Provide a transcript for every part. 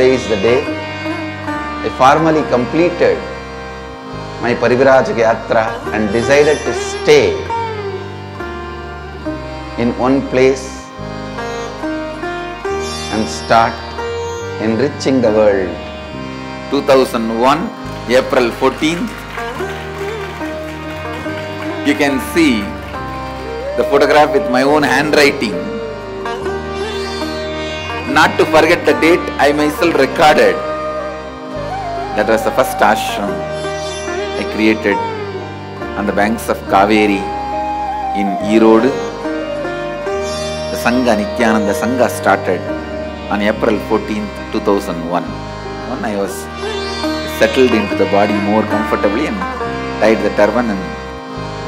today is the day I formally completed my Parivirajaka Yatra and decided to stay in one place and start enriching the world. 2001, April 14th. You can see the photograph with my own handwriting. Not to forget the date, I myself recorded. That was the first ashram I created on the banks of Kaveri in Erode. The Sangha, Nithyananda Sangha started on April 14th, 2001. When I was settled into the body more comfortably and tied the turban and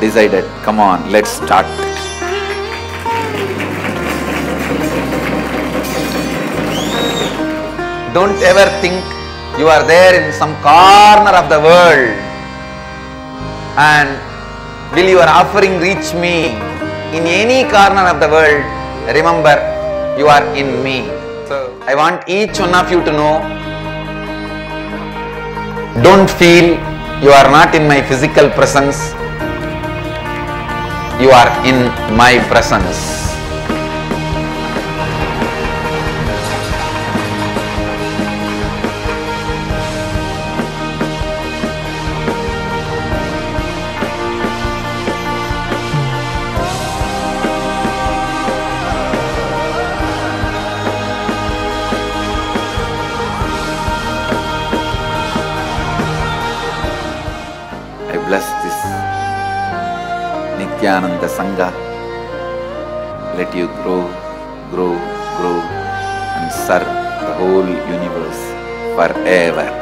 decided, come on, let's start. Don't ever think you are there in some corner of the world and will your offering reach me in any corner of the world? Remember, you are in me. So, I want each one of you to know don't feel you are not in my physical presence, you are in my presence. Let you grow, grow, grow and serve the whole universe forever.